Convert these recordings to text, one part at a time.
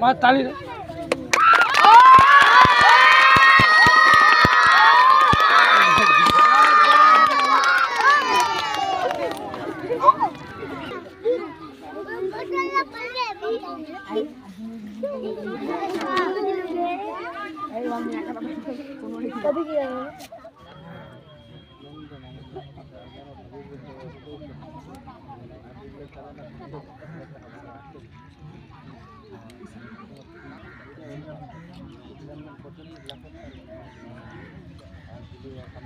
Mata lihat.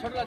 ছোটলা